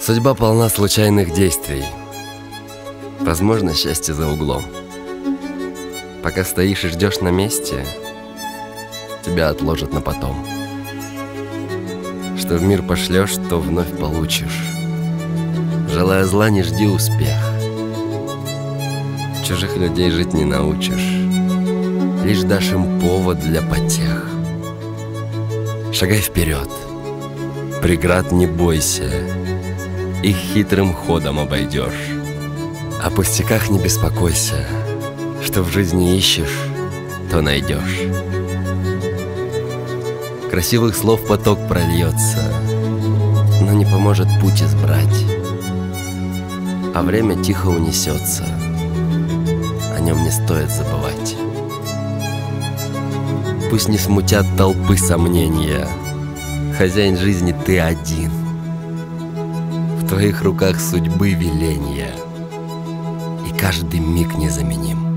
Судьба полна случайных действий. Возможно, счастье за углом. Пока стоишь и ждешь на месте, тебя отложат на потом. Что в мир пошлешь, то вновь получишь. Желая зла, не жди успех. Чужих людей жить не научишь. Лишь дашь им повод для потех. Шагай вперед. Преград не бойся. Их хитрым ходом обойдешь. О пустяках не беспокойся. Что в жизни ищешь, то найдешь. Красивых слов поток прольется, но не поможет путь избрать. А время тихо унесется, о нем не стоит забывать. Пусть не смутят толпы сомнения, хозяин жизни ты один. В твоих руках судьбы веления, и каждый миг незаменим.